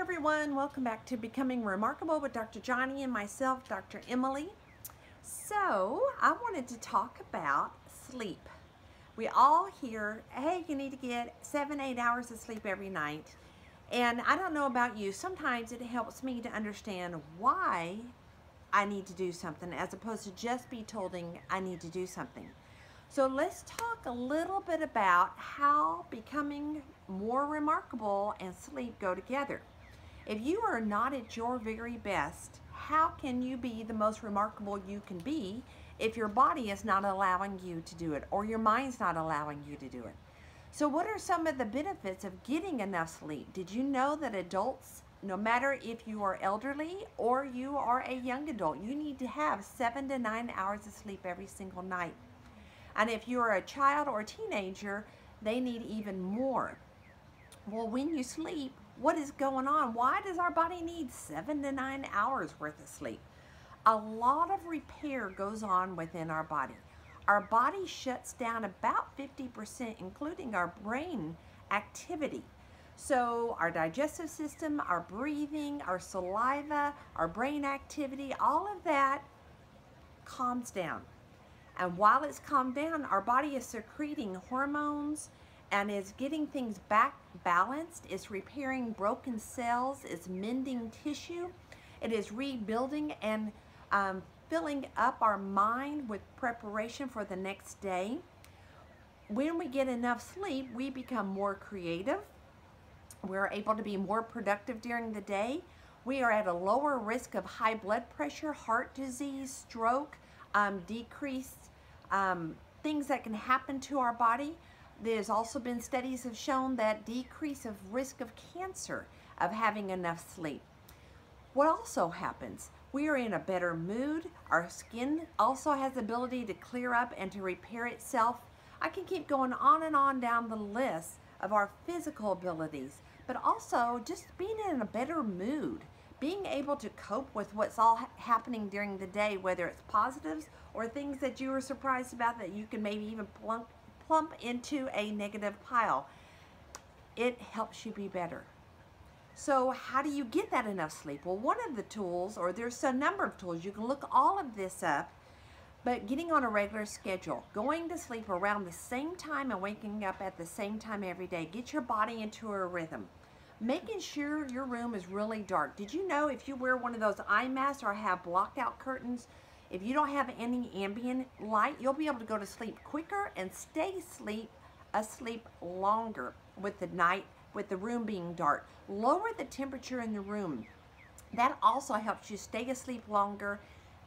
everyone, welcome back to Becoming Remarkable with Dr. Johnny and myself, Dr. Emily. So, I wanted to talk about sleep. We all hear, hey, you need to get seven, eight hours of sleep every night. And I don't know about you, sometimes it helps me to understand why I need to do something as opposed to just be told I need to do something. So let's talk a little bit about how becoming more remarkable and sleep go together. If you are not at your very best, how can you be the most remarkable you can be if your body is not allowing you to do it or your mind's not allowing you to do it? So what are some of the benefits of getting enough sleep? Did you know that adults, no matter if you are elderly or you are a young adult, you need to have seven to nine hours of sleep every single night. And if you're a child or a teenager, they need even more. Well, when you sleep, what is going on? Why does our body need seven to nine hours worth of sleep? A lot of repair goes on within our body. Our body shuts down about 50%, including our brain activity. So our digestive system, our breathing, our saliva, our brain activity, all of that calms down. And while it's calmed down, our body is secreting hormones and is getting things back balanced. It's repairing broken cells. It's mending tissue. It is rebuilding and um, filling up our mind with preparation for the next day. When we get enough sleep, we become more creative. We're able to be more productive during the day. We are at a lower risk of high blood pressure, heart disease, stroke, um, decreased um, things that can happen to our body. There's also been studies have shown that decrease of risk of cancer of having enough sleep. What also happens? We are in a better mood. Our skin also has the ability to clear up and to repair itself. I can keep going on and on down the list of our physical abilities, but also just being in a better mood being able to cope with what's all ha happening during the day, whether it's positives or things that you were surprised about that you can maybe even plump, plump into a negative pile. It helps you be better. So how do you get that enough sleep? Well, one of the tools, or there's a number of tools, you can look all of this up, but getting on a regular schedule, going to sleep around the same time and waking up at the same time every day, get your body into a rhythm making sure your room is really dark. Did you know if you wear one of those eye masks or have blocked out curtains, if you don't have any ambient light, you'll be able to go to sleep quicker and stay sleep asleep longer with the night, with the room being dark. Lower the temperature in the room. That also helps you stay asleep longer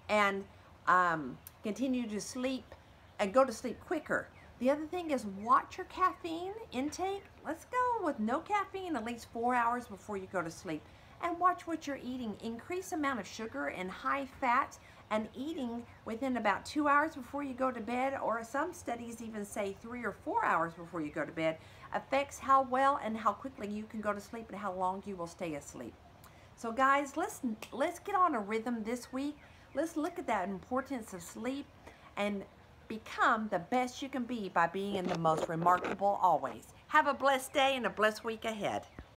and um, continue to sleep and go to sleep quicker. The other thing is watch your caffeine intake. Let's go with no caffeine at least four hours before you go to sleep. And watch what you're eating. Increase amount of sugar and high fat and eating within about two hours before you go to bed or some studies even say three or four hours before you go to bed affects how well and how quickly you can go to sleep and how long you will stay asleep. So guys, let's, let's get on a rhythm this week. Let's look at that importance of sleep and become the best you can be by being in the most remarkable always. Have a blessed day and a blessed week ahead.